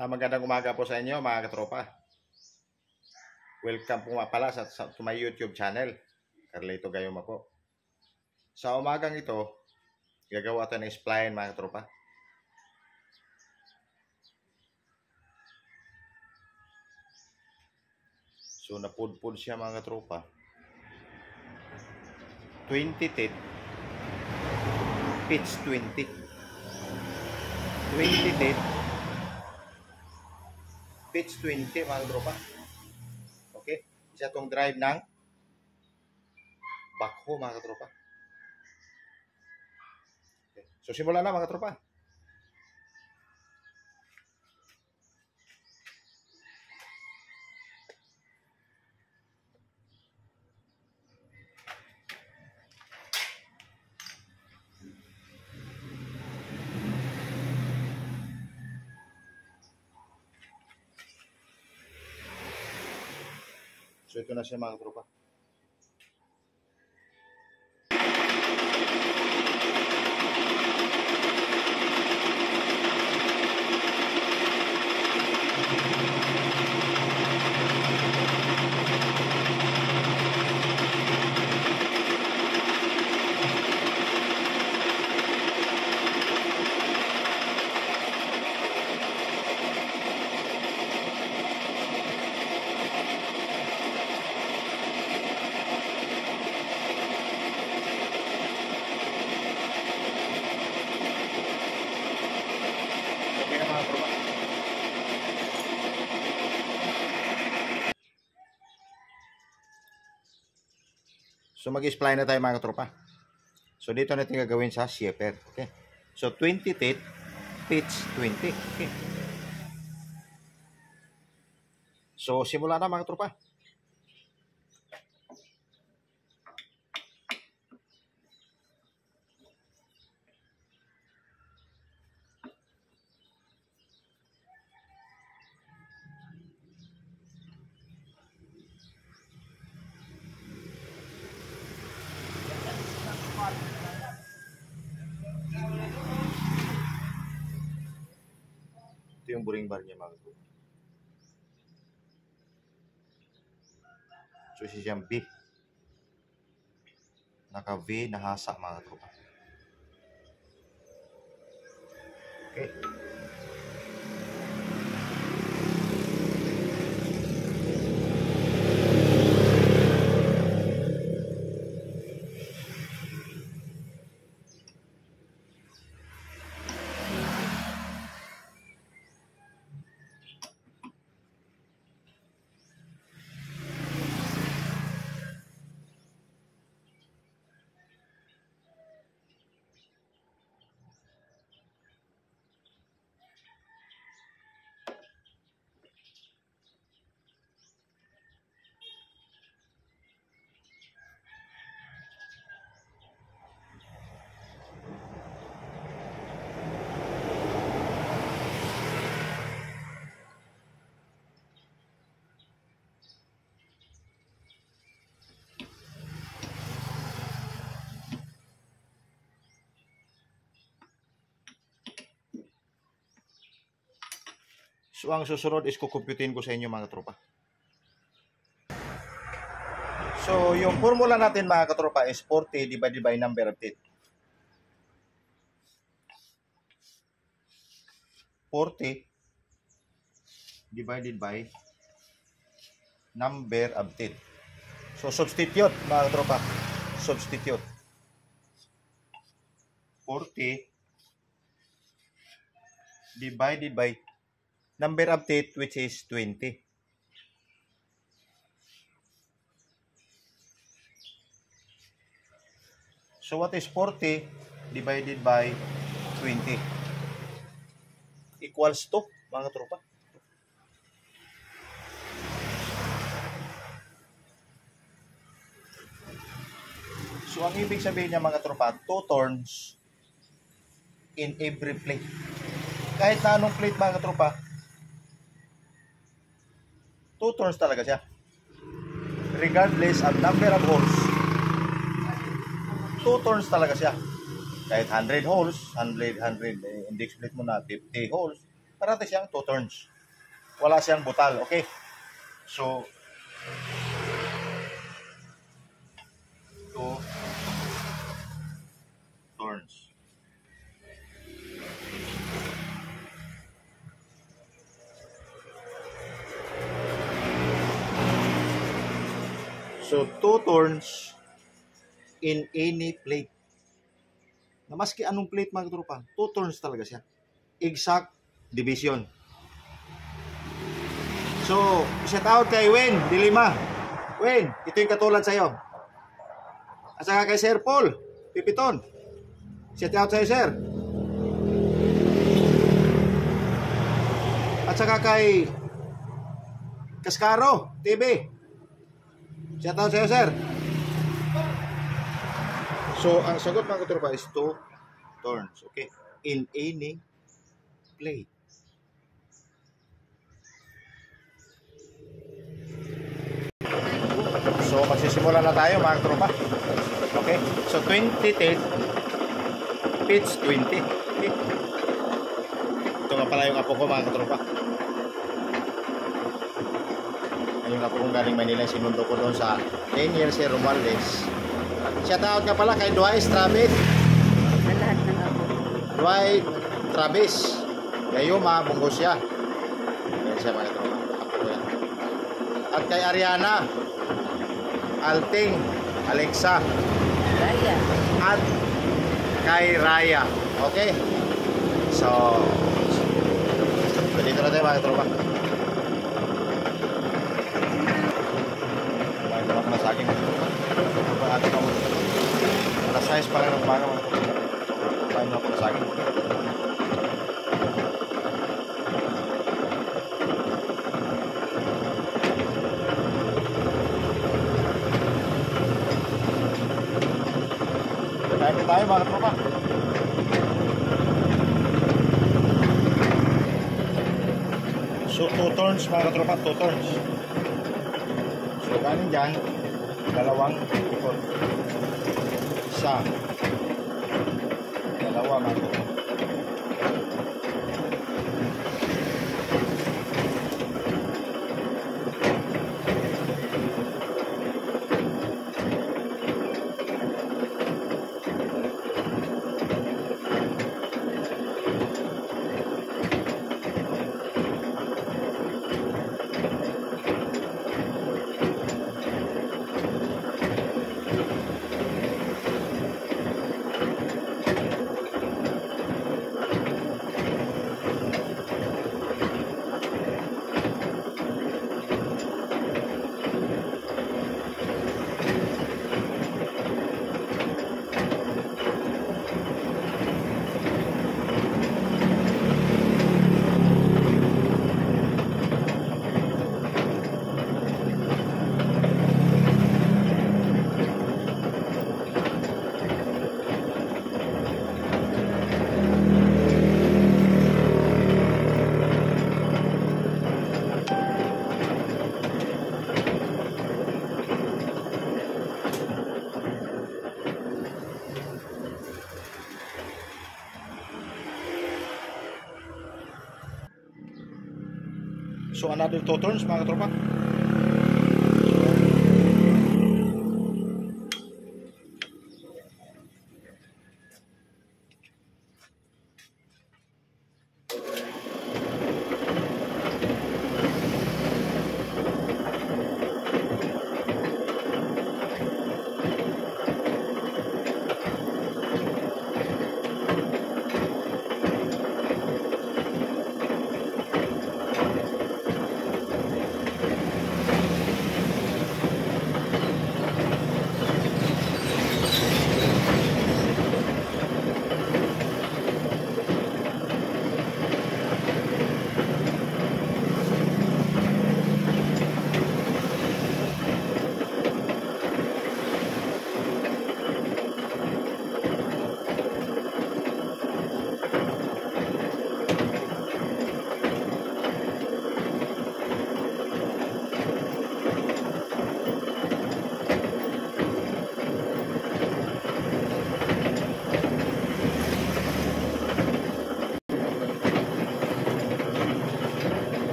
Ah, magandang umaga po sa inyo mga katropa. Welcome po nga pala sa, sa to my YouTube channel. Carlito Gayoma po. Sa umagang ito, gagawa tayo ng spline mga katropa. So napudpud siya mga katropa. 20 tit. Pitch 20. 20 tit. Pitch 20 mga katropa. Okay? Isa tong drive ng backhoe mga katropa. Okay. So simulan na mga katropa. So ito na siya mga katropa. So mag-spline na tayo mga katropa. So dito natin gagawin sa shaper. Okay. So 20 tit, pitch 20. Okay. So simula na mga katropa. Ito yung buring bar niya mga katropa. So si siyang B. Naka V nahasa mga katropa. Okay. So ang susunod is kukumputin ko sa inyo mga tropa. So yung formula natin mga katropa is 40 divided by number of teeth. 40 divided by number of teeth. So substitute mga katropa. Substitute. 40 divided by number teeth which is 20. So what is 40 divided by 20? Equals to, mga tropa. So ang ibig sabihin niya mga tropa, two turns in every plate. Kahit na anong plate mga tropa, two turns talaga siya. Regardless of number of holes, two turns talaga siya. Kahit 100 holes, 100, 100, eh, index plate mo na 50 holes, parati siyang two turns. wala siyang butal. Okay? So, two So, two turns in any plate. Na maski anong plate mga katropa, two turns talaga siya. Exact division. So, shout out kay Wen, Dilima. Wen, ito yung katulad sa'yo. At saka kay Sir Paul, Pipiton. Shout out sa'yo, Sir. At saka kay Kaskaro, TV. Shout out sa'yo, Sir. So, ang sagot mga katropa is two turns, okay? In any plate. So, magsisimula na tayo mga katropa. Okay? So, 20 tape, pitch 20. Okay? Ito nga pala yung apo ko mga katropa. Yung apo kong galing Manila, sinundo ko doon sa 10 years si Romualdez. Shout out nga pala kay Dwight Travis. Lahat ng ako. Dwight Travis. Gayuma, Bungosya. Yan siya mga yan. At kay Ariana. Alting. Alexa. Raya. at kay Raya. Okay? So, so dito na tayo mga tropa. Na ako na saging mga tropa. Ito ang ating mga Alas 6 pa lang ng mga tropa. Kumain na ako na saging. Kain na tayo mga tropa. So, two turns mga tropa, two turns. So, kanin dyan, dalawang ikot. Isa. Dalawa mga So, another two turns mga tropa.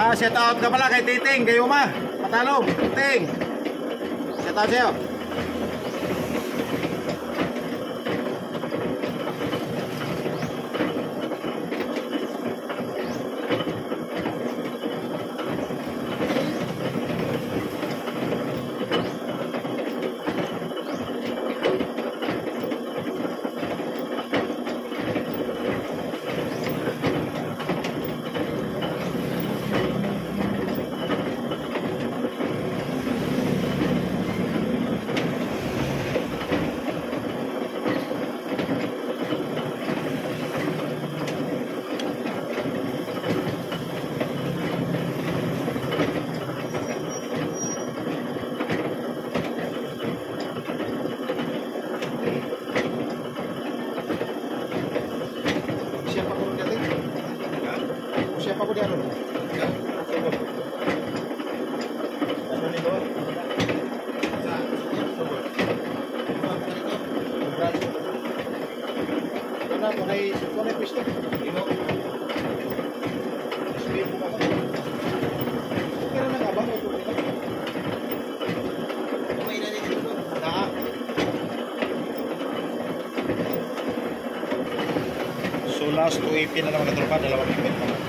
Ah, shout out ka pala kay Titing, kay Uma. Patalo, Titing. Shout out sa'yo. Siapa ko dati? Siapa? Ano ni ba? Sa subot. Braso. Wala ko kay ko na pwesto. Imo. Sige mo ba? Pero nang abang ito. Okay na dito. Na. So last 280 na naman katropa, dalawang ipit na lang.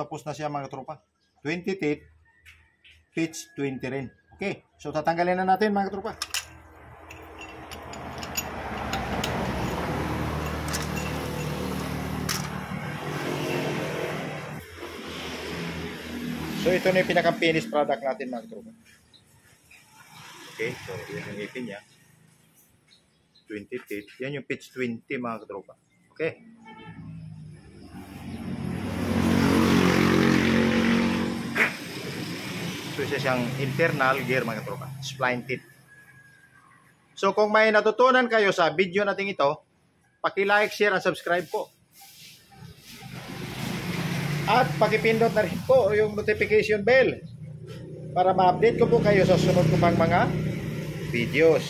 Tapos na siya mga tropa. 20 teeth, pitch 20 rin. Okay, so tatanggalin na natin mga tropa. So ito na yung pinaka-finished product natin mga tropa. Okay, so yun yung ipin niya. 20 teeth. Yan yung pitch 20 mga tropa. Okay. So isa siyang internal gear mga tropa. Spline teeth. So kung may natutunan kayo sa video natin ito, paki-like, share, and subscribe po. At pakipindot na rin po yung notification bell para ma-update ko po kayo sa sunod ko pang mga videos.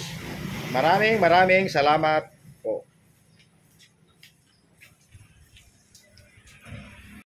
Maraming maraming salamat